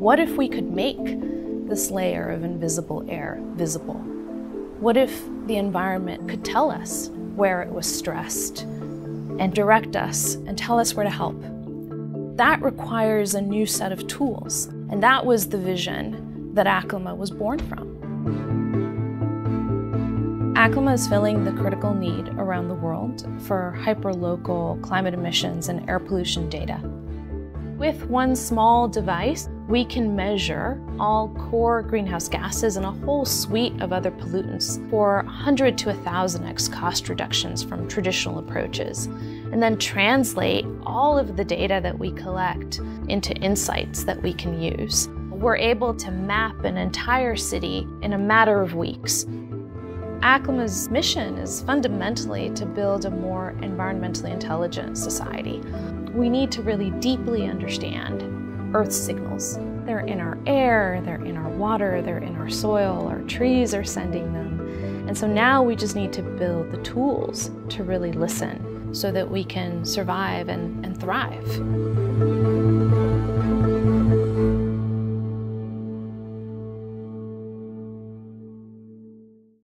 What if we could make this layer of invisible air visible? What if the environment could tell us where it was stressed and direct us and tell us where to help? That requires a new set of tools, and that was the vision that ACLIMA was born from. ACLIMA is filling the critical need around the world for hyperlocal climate emissions and air pollution data. With one small device, we can measure all core greenhouse gases and a whole suite of other pollutants for 100 to 1,000x cost reductions from traditional approaches, and then translate all of the data that we collect into insights that we can use. We're able to map an entire city in a matter of weeks. ACLIMA's mission is fundamentally to build a more environmentally intelligent society we need to really deeply understand Earth's signals. They're in our air, they're in our water, they're in our soil, our trees are sending them. And so now we just need to build the tools to really listen so that we can survive and, and thrive.